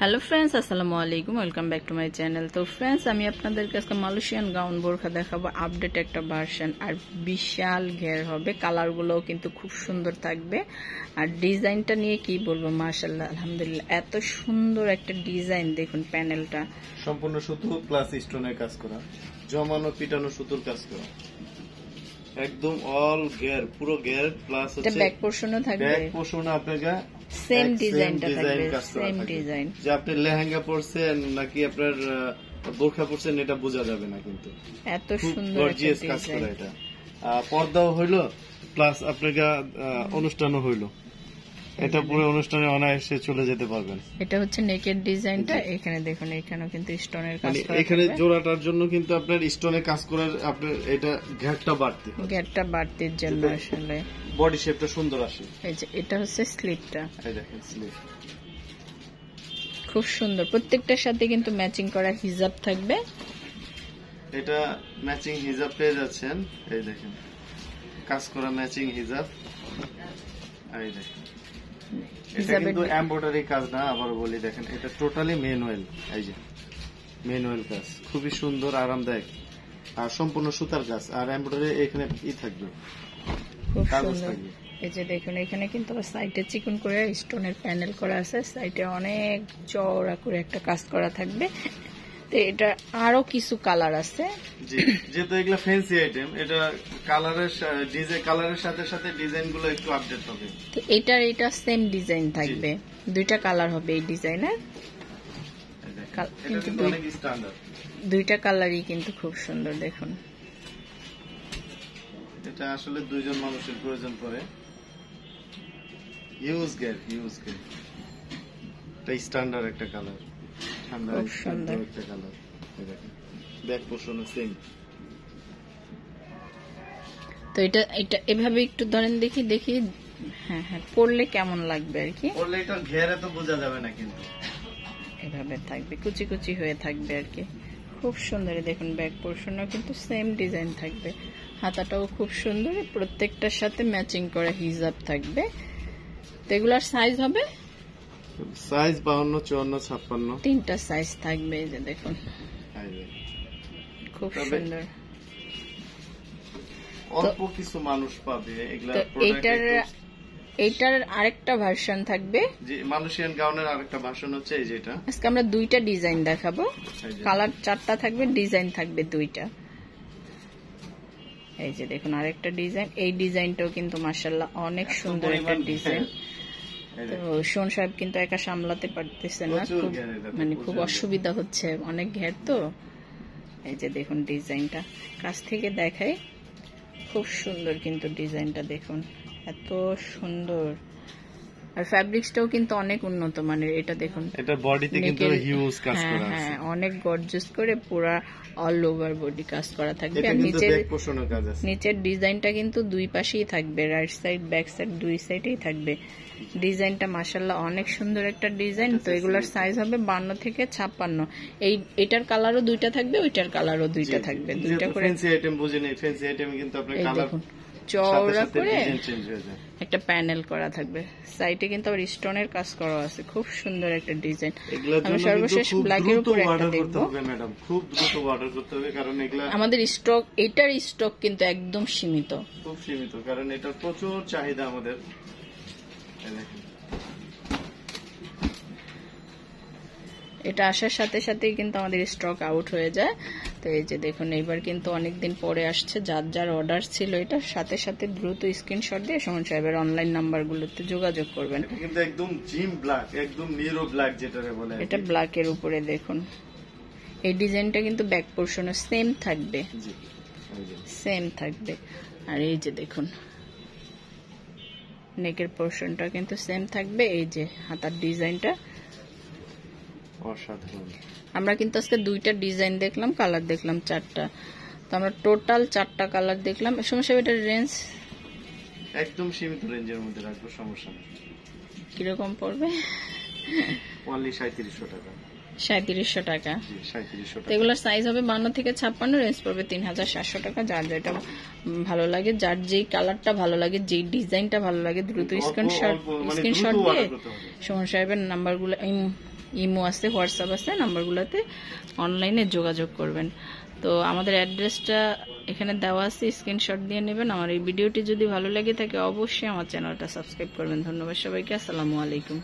Hello friends আসসালামু আলাইকুম welcome back to my channel তো ফ্রেন্ডস আমি আপনাদের কাছে মালয়েশিয়ান গাউন বোরখা দেখাবো আপডেট একটা ভার্সন আর বিশাল ঘের হবে কালারগুলোও কিন্তু খুব সুন্দর থাকবে। আর ডিজাইনটা নিয়ে কি বলব মাশাল্লাহ আলহামদুলিল্লাহ এত সুন্দর একটা ডিজাইন দেখুন প্যানেলটা সম্পূর্ণ সুতো প্লাস স্টোনের কাজ করা জমানো পিটানো সুতোর কাজ করা। একদম অল গেয়ার পুরো গেয়ার প্লাস হচ্ছে ব্যাক পোর্শনও থাকবে। ব্যাক পোর্শন আপনাকে সেম ডিজাইনটা থাকবে সেম ডিজাইন যে আপনি লেহেঙ্গা পরছেন নাকি আপনার বোরখা পরছেন এটা বোঝা যাবে না কিন্তু। এত সুন্দর গর্জিয়াস কাজ করা এটা। পর্দাও হইল প্লাস আপনার অনুষ্ঠানও হইল। এটা পুরো অনুষ্ঠানে অনায়াসে চলে যেতে পারবেন। এটা হচ্ছে নেকের ডিজাইনটা এখানে দেখুন এখানেও কিন্তু স্টোনের কাজ মানে করা এখানে জোড়াটার জন্য কিন্তু আপনার স্টোনে কাজ করার আপনার এটা ঘাটটা বাড়তি গেটটা বাড়তির জন্য আসলে। বডি শেপটা সুন্দর আসে। এই যে এটা হচ্ছে স্লিপটা এই দেখেন স্লিভ খুব সুন্দর। প্রত্যেকটার সাথে কিন্তু ম্যাচিং করা হিজাব থাকবে। এটা ম্যাচিং হিজাব পেয়ে যাচ্ছেন। এই দেখেন কাজ করা ম্যাচিং হিজাব। এই দেখেন। এটা কিন্তু এমব্রয়ডারি কাজ না আবার বলি দেখেন এটা টোটালি ম্যানুয়াল এই যে ম্যানুয়াল কাজ। খুবই সুন্দর আরামদায়ক আর সম্পূর্ণ সুতার কাজ আর এমব্রয়ডারি এখানে ই থাকবে খুব কাগজ থাকবে। এই যে দেখুন এখানে কিন্তু সাইডে চিকন করে স্টোনের প্যানেল করা আছে। সাইডে অনেক চওড়া করে একটা কাজ করা থাকবে। তো এটা আরও কিছু কালার আছে। যেহেতু এগুলো ফ্যান্সি আইটেম এটা কালারের ডিজাইন কালারের সাথে সাথে ডিজাইনগুলো একটু আপডেট হবে। তো এটার এটা সেম ডিজাইন থাকবে। দুইটা কালার হবে এই ডিজাইনের কিন্তু দুইটা কালারই কিন্তু খুব সুন্দর দেখুন। এটা আসলে দুইজন মানুষের প্রয়োজন পড়ে। ইউজ গেট ইউজ গেট এটা স্ট্যান্ডার্ড একটা কালার খুব সুন্দর। একটা কালার ব্যাক পোর্শন সেম তো এটা এটা এভাবে একটু ধরেন দেখি দেখি। হ্যাঁ হ্যাঁ পড়লে কেমন লাগবে আর কি? পরলে এটা ঘেরে তো বোঝা যাবে না কিন্তু। এভাবে থাকবে কুচি কুচি হয়ে থাকবে আর কি। খুব সুন্দর দেখুন ব্যাক পোর্শনও কিন্তু সেম ডিজাইন থাকবে। হাতাটাও খুব সুন্দর প্রত্যেকটার সাথে ম্যাচিং করা হিজাব থাকবে। তো এগুলার সাইজ হবে? সাইজ বাউন্ন চুয়ান্ন ছাপ্পান্ন। তিনটা সাইজ থাকবে এই যে দেখুন। খুব সুন্দর। অল্প কিছু মানুষ পাবে এগুলা এইটার এইটার আরেকটা ভার্সন থাকবে। যে মালয়েশিয়ান গাউনের আরেকটা ভাষণ হচ্ছে এই যেটা আজকে আমরা দুইটা ডিজাইন দেখাবো। কালার চারটা থাকবে ডিজাইন থাকবে দুইটা। এই যে দেখুন আরেকটা ডিজাইন এই ডিজাইনটাও কিন্তু মাসাল্লাহ অনেক সুন্দর একটা ডিজাইন তো। শোন সাহেব কিন্তু একা সামলাতে পারতেছে না। খুব মানে খুব অসুবিধা হচ্ছে অনেক ঘের তো। এই যে দেখুন ডিজাইনটা। কাছ থেকে দেখাই। খুব সুন্দর কিন্তু ডিজাইনটা দেখুন। এত সুন্দর। আর ফ্যাব্রিক্সটাও কিন্তু অনেক উন্নত মানের এটা দেখুন। এটা বডিতে কিন্তু হিউজ কাজ হ্যাঁ, করা আছে। হ্যাঁ অনেক গর্জাস করে পুরা অল ওভার বডি কাজ করা থাকবে। আর নিচের নিচের ডিজাইনটা কিন্তু দুই পাশেই থাকবে রাইট সাইড ব্যাক সাইড দুই সাইডেই থাকবে। ডিজাইনটা মাসাল্লাহ অনেক সুন্দর একটা ডিজাইন তো এগুলার সাইজ হবে বান্ন থেকে ছাপ্পান্ন। এই এটার কালারও দুইটা থাকবে ওইটার কালারও দুইটা থাকবে দুইটা করে ফ্যান্সি আইটেম বুঝেন এই ফ্যান্সি আইটেমে কিন্তু আপনার কালার চওড়া করে একটা প্যানেল করা থাকবে। সাইডে কিন্তু আবার স্টোনের কাজ করা আছে। খুব সুন্দর একটা ডিজাইন আমি সর্বশেষ ব্ল্যাকের উপরে একটা দেখব। ম্যাডাম খুব দ্রুত অর্ডার করতে হবে কারণ এগুলা আমাদের স্টক এটার স্টক কিন্তু একদম সীমিত। খুব সীমিত কারণ এটার প্রচুর চাহিদা আমাদের। এটা আসার সাথে সাথেই কিন্তু আমাদের স্টক আউট হয়ে যায়। তো এই যে দেখুন এইবার কিন্তু অনেকদিন পরে আসছে। যার যার অর্ডার ছিল এটা সাথে সাথে দ্রুত স্ক্রিনশট দিয়ে সুমন সাহেবের অনলাইন নাম্বারগুলোতে যোগাযোগ করবেন। কিন্তু একদম জিম ব্ল্যাক একদম নিরো ব্ল্যাক যেটারে বলে। এটা ব্ল্যাকের উপরে দেখুন। এই ডিজাইনটা কিন্তু ব্যাক পোর্শনে সেম থাকবে। সেম থাকবে। আর এই যে দেখুন নেকের পোর্শনটা কিন্তু সেম থাকবে। এই যে হাতার ডিজাইনটা অসাধারণ। আমরা কিন্তু আজকে দুইটা ডিজাইন দেখলাম কালার দেখলাম চারটা। তো আমরা টোটাল চারটা কালার দেখলাম। সব এটার রেঞ্জ একদম সীমিত রেঞ্জের মধ্যে রাখব সমস্যা নেই। কীরকম পড়বে? অনলি সাঁত্রিশশো টাকা। সাঁত্রিশশো টাকা। এগুলোর সাইজ হবে বান্ন থেকে ছাপ্পান্ন রেঞ্জ পড়বে তিন হাজার সাতশো টাকা। যার যেটা ভালো লাগে যার যেই কালারটা ভালো লাগে যেই ডিজাইনটা ভালো লাগে দ্রুত স্ক্রিনশট মানে স্ক্রিনশট দিয়ে। সুমন সাহেবের নাম্বারগুলো ইমো আছে, হোয়াটসঅ্যাপ আছে, নাম্বারগুলোতে অনলাইনে যোগাযোগ করবেন। তো আমাদের অ্যাড্রেসটা এখানে দেওয়া আছে, স্ক্রিনশট দিয়ে নেবেন। আমার এই ভিডিওটি যদি ভালো লাগে থাকে, অবশ্যই আমার চ্যানেলটা সাবস্ক্রাইব করবেন। ধন্যবাদ সবাইকে, আসসালামু আলাইকুম।